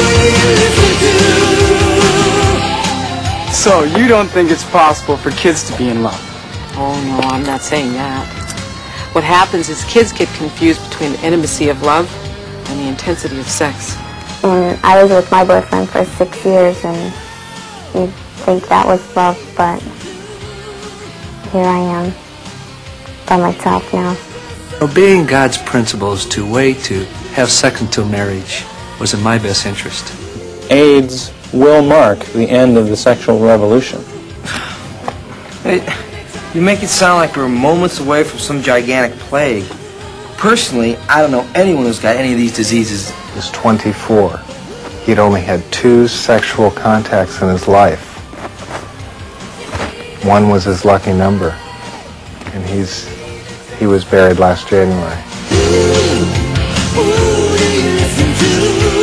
So you listen to? So, you don't think it's possible for kids to be in love? Oh, no, I'm not saying that. What happens is kids get confused between the intimacy of love and the intensity of sex. And I was with my boyfriend for six years, and you'd think that was love, but here I am by myself now. Obeying God's principles to wait to have sex until marriage was in my best interest. AIDS will mark the end of the sexual revolution. Hey, you make it sound like we're moments away from some gigantic plague. Personally, I don't know anyone who's got any of these diseases. He was 24. He'd only had two sexual contacts in his life. One was his lucky number, and he's he was buried last January. Who do you listen to?